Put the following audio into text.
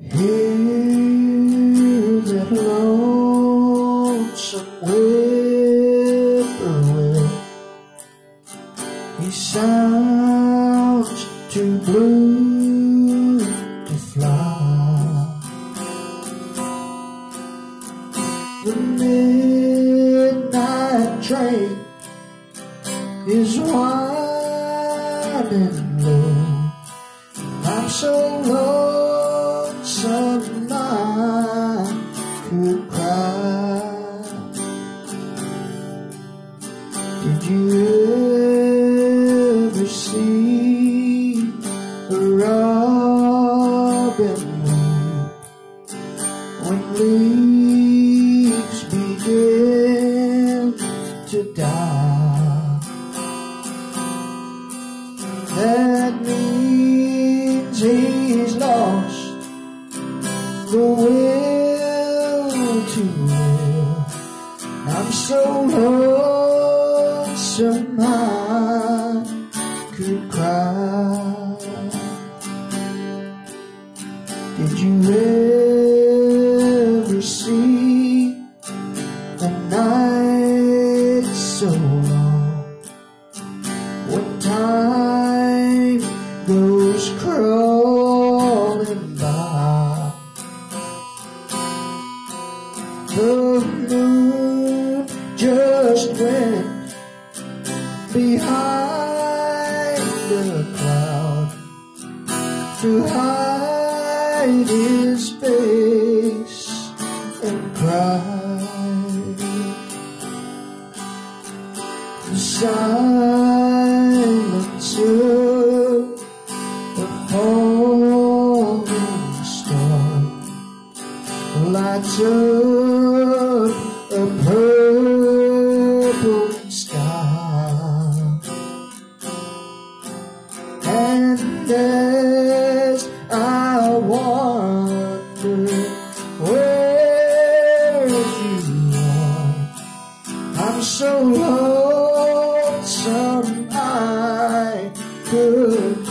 Hear that lonesome whippoorwill. He sounds too blue to fly. The midnight train is winding low. I'm so lonesome Did you ever see a robin when leaves begin to die? That means he's lost the will to live. I'm so lonesome I could cry. Did you ever see a night so long when time goes crawling by? The moon just went behind the cloud to hide his face and cry. The silence of the falling storm, lights up a days I wonder where you are. I'm so lonesome I could